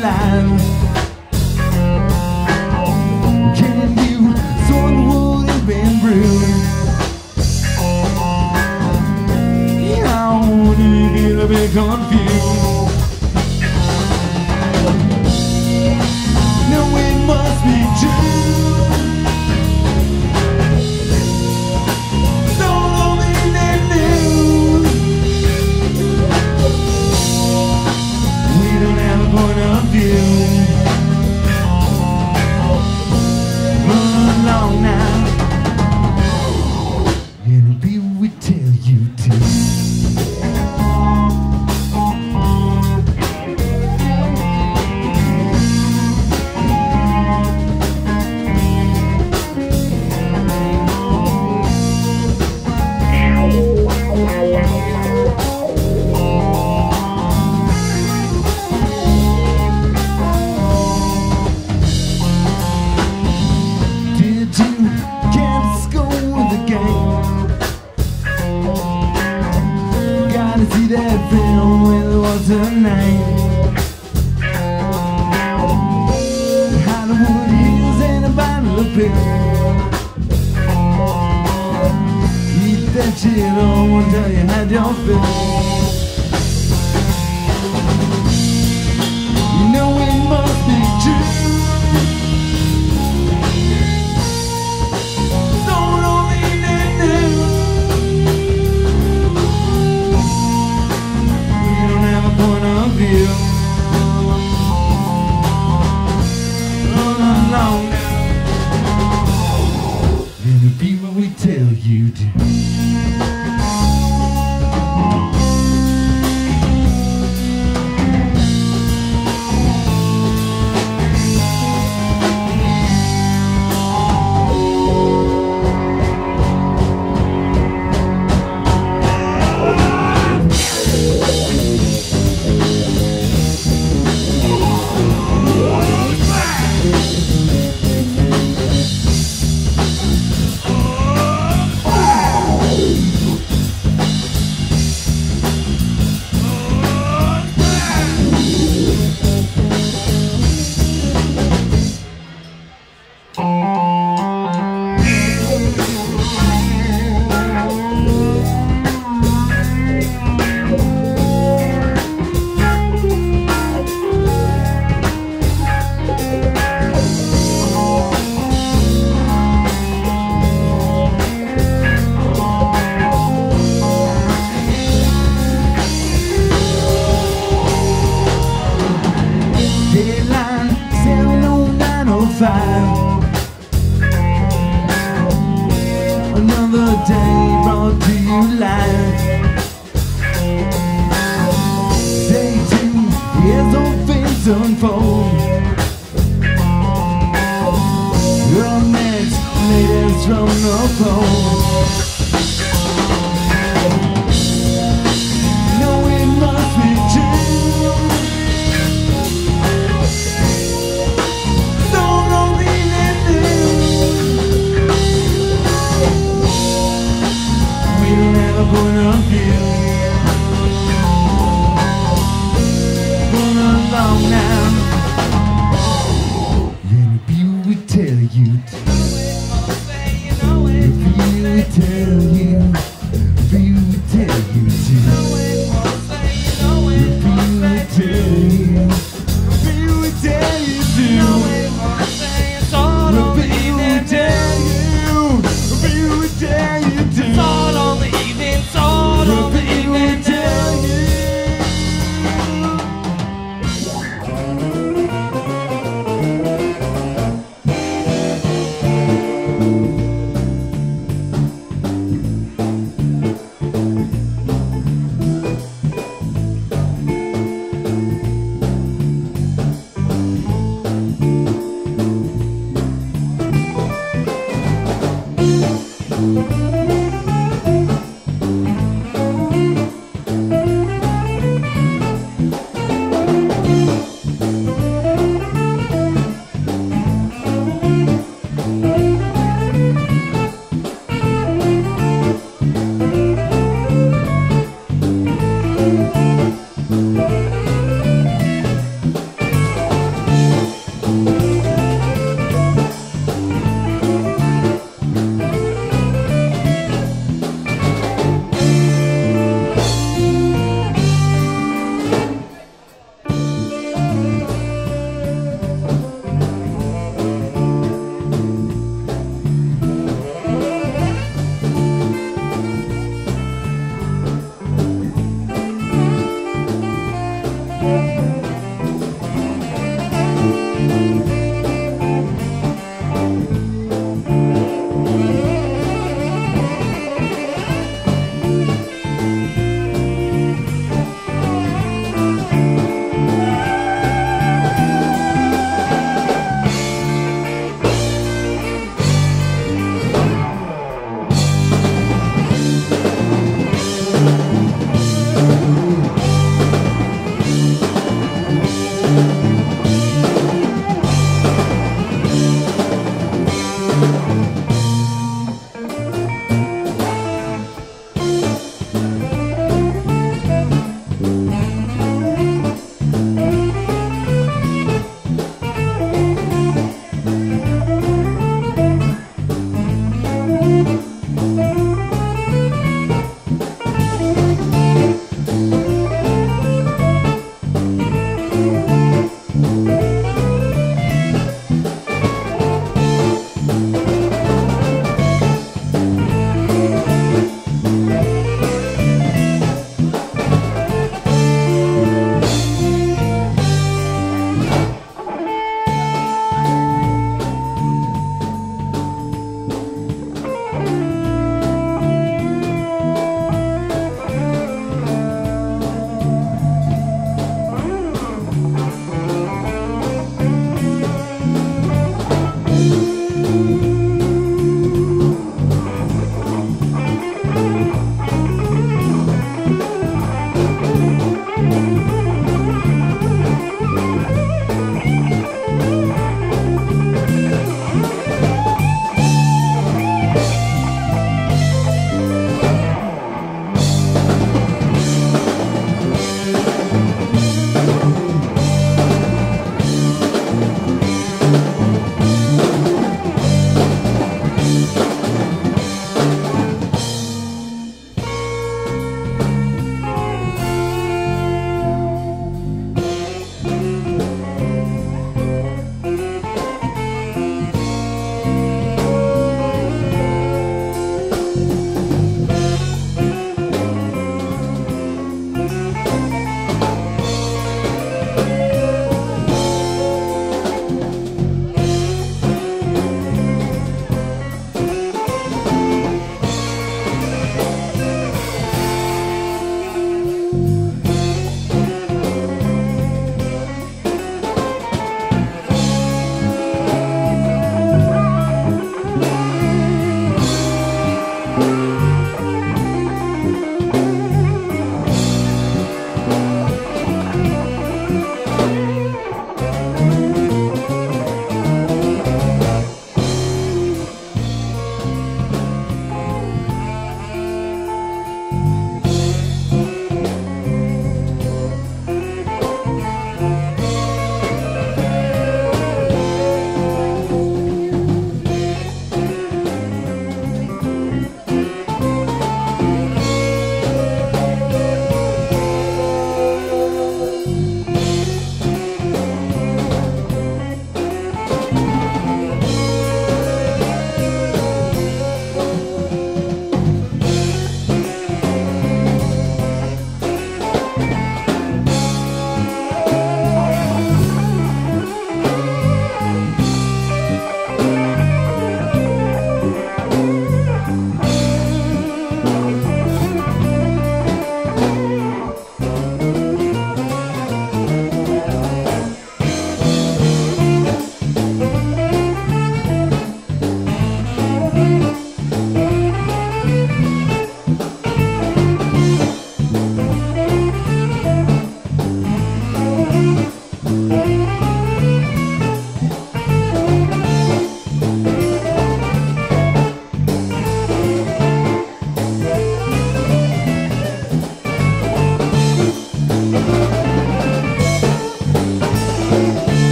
land. tonight Hollywood Hills and a bottle of beer. Eat that shit, I won't tell you how you feel you do.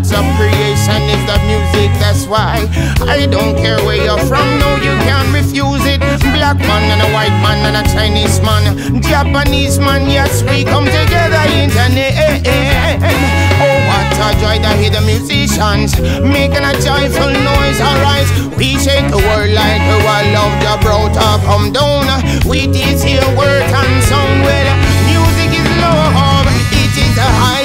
Arts of creation is the music. That's why I don't care where you're from. No, you can't refuse it. Black man and a white man and a Chinese man, Japanese man. Yes, we come together in the name. Oh, what a joy to hear the musicians making a joyful noise. Alright, we shake the world like we all love the bro to come down. We teach here work and sound well. Music is love. It is a